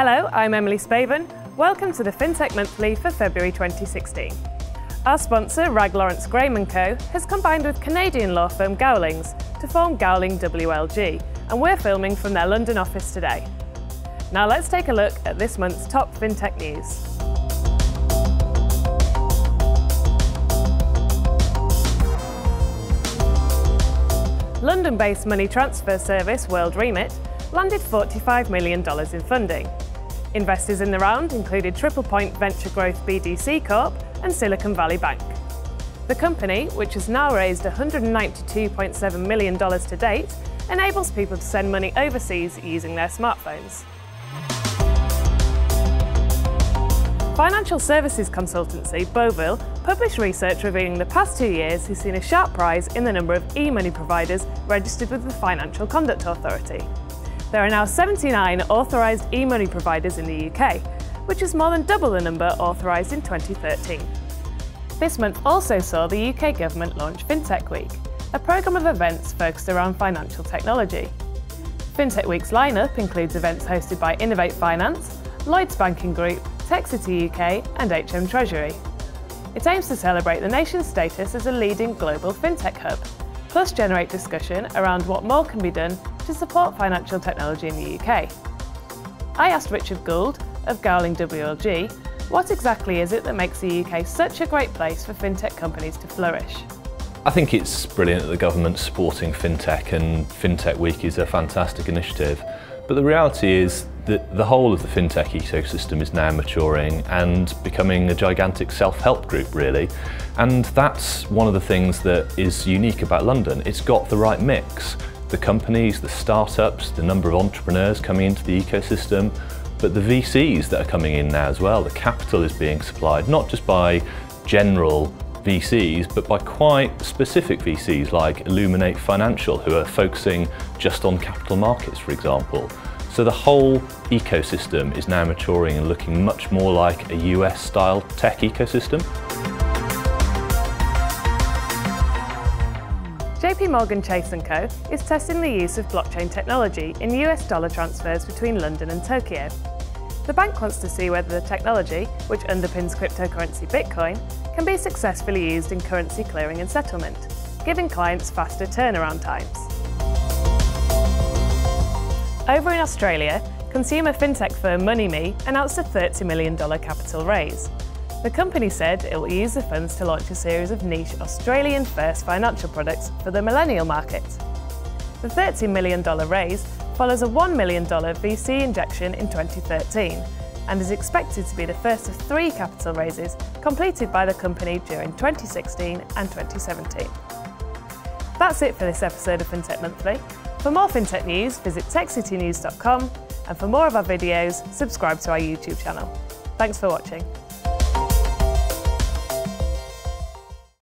Hello, I'm Emily Spaven. Welcome to the FinTech Monthly for February 2016. Our sponsor, Wragge Lawrence Graham & Co, has combined with Canadian law firm Gowlings to form Gowling WLG, and we're filming from their London office today. Now let's take a look at this month's top FinTech news. London-based money transfer service WorldRemit landed $45 million in funding. Investors in the round included Triple Point Venture Growth BDC Corp and Silicon Valley Bank. The company, which has now raised $192.7 million to date, enables people to send money overseas using their smartphones. Financial services consultancy Bovill published research revealing the past two years has seen a sharp rise in the number of e-money providers registered with the Financial Conduct Authority. There are now 79 authorised e-money providers in the UK, which is more than double the number authorised in 2013. This month also saw the UK government launch FinTech Week, a programme of events focused around financial technology. FinTech Week's lineup includes events hosted by Innovate Finance, Lloyds Banking Group, TechCity UK and HM Treasury. It aims to celebrate the nation's status as a leading global FinTech hub, plus generate discussion around what more can be done to support financial technology in the UK. I asked Richard Gould of Gowling WLG what exactly is it that makes the UK such a great place for fintech companies to flourish? I think it's brilliant that the government's supporting fintech and FinTech Week is a fantastic initiative. But the reality is that the whole of the fintech ecosystem is now maturing and becoming a gigantic self-help group really. And that's one of the things that is unique about London. It's got the right mix the companies, the startups, the number of entrepreneurs coming into the ecosystem, but the VCs that are coming in now as well. The capital is being supplied not just by general VCs, but by quite specific VCs like Illuminate Financial, who are focusing just on capital markets, for example. So the whole ecosystem is now maturing and looking much more like a US-style tech ecosystem. JP Morgan Chase & Co. is testing the use of blockchain technology in US dollar transfers between London and Tokyo. The bank wants to see whether the technology, which underpins cryptocurrency Bitcoin, can be successfully used in currency clearing and settlement, giving clients faster turnaround times. Over in Australia, consumer fintech firm MoneyMe announced a $30 million capital raise. The company said it will use the funds to launch a series of niche Australian-first financial products for the millennial market. The $30 million raise follows a $1 million VC injection in 2013 and is expected to be the first of three capital raises completed by the company during 2016 and 2017. That's it for this episode of FinTech Monthly. For more FinTech news, visit techcitynews.com and for more of our videos, subscribe to our YouTube channel. Thanks for watching.